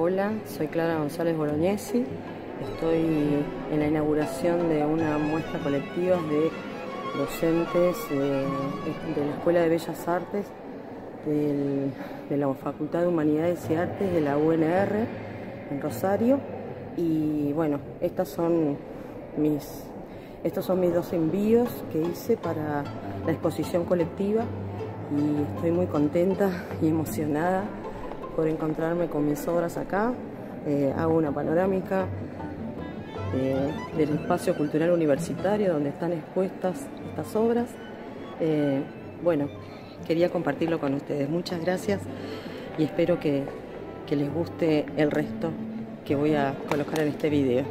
Hola, soy Clara González Bolognesi. Estoy en la inauguración de una muestra colectiva de docentes de, la Escuela de Bellas Artes de la Facultad de Humanidades y Artes de la UNR en Rosario. Y bueno, son mis, estos son mis dos envíos que hice para la exposición colectiva y estoy muy contenta y emocionada por encontrarme con mis obras acá. Eh, hago una panorámica eh, del espacio cultural universitario donde están expuestas estas obras. Eh, bueno, quería compartirlo con ustedes. Muchas gracias y espero que, que les guste el resto que voy a colocar en este video.